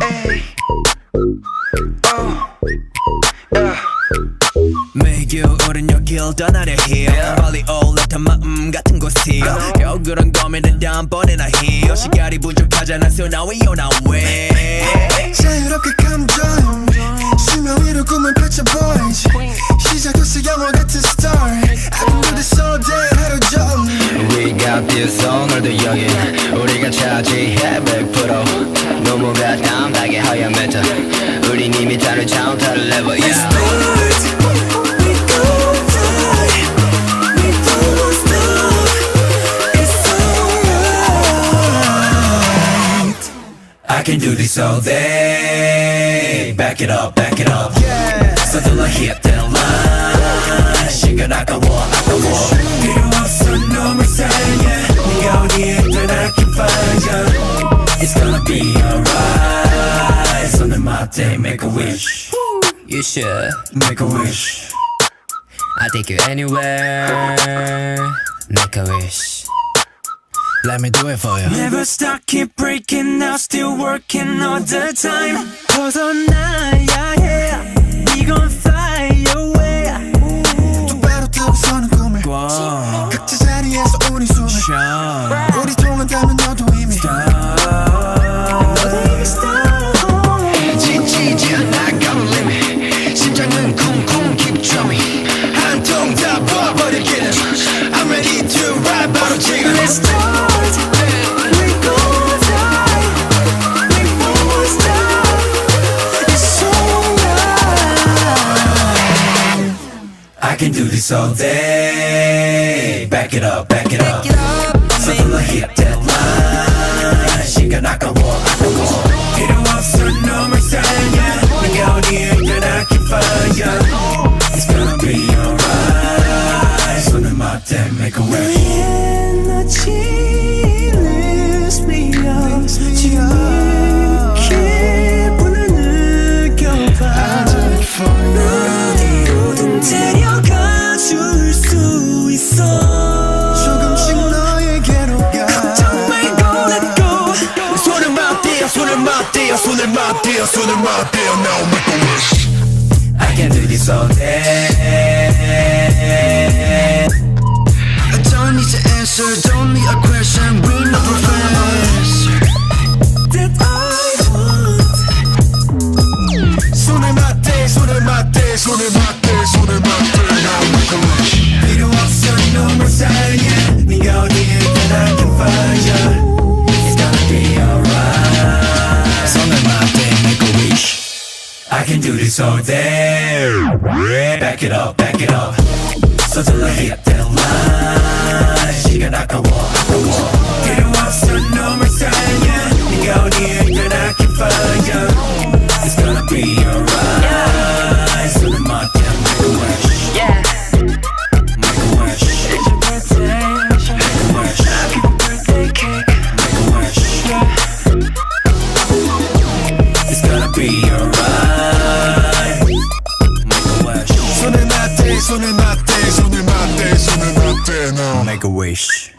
Ay. Oh. Yeah. 매일 오른 여길 떠나려 해요 빨리 올랐던 마음 같은 곳이요 겨울은 고민은 다음번에나 해요 시간이 부족하잖아 so now we on our way 자유롭게 감정 수면 위 We got this 오늘도 여기 우리가 차지해 100% 너무가 담당해 하얀 멘트 우린 이미 다른 차원 다른 레벨 yeah. I can do this all day Back it up, back it up Yeah 서둘러 hit that line 시간 아까워 아까워 필요 be alright. Sunday, my day, make a wish. You should make a wish. I'll take you anywhere. Make a wish. Let me do it for you. Never stop, keep breaking, now still working all the time. Cause I'm not. can do this all day Back it up, back it up 서둘러 hit that line 시간 아까워 아까워 필요 없어 놈을 사랑해 네가 어디에 있든 I can find you It's gonna be alright 손을 맞대 make a wish 맞대요 손을 맞대요 손을 맞대요 Now make a wish I can do this all day Don't need to answer Don't need a question We know professor That I want 손을 맞대 손을 맞대 손을 맞대 손을 맞대 Now make a wish 필요 없어 놈을 사랑해 네가 어디에 do this all day Back it up, back it up 서둘러 hit that line 시간 아까워 아까워 필요 없어 놈을 사랑해 네가 어디에 있든 I can find you It's gonna be alright 손을 맞대 make a wish Yeah Make a wish It's your birthday Make a wish Happy birthday cake Make a wish It's gonna be alright Make a wish.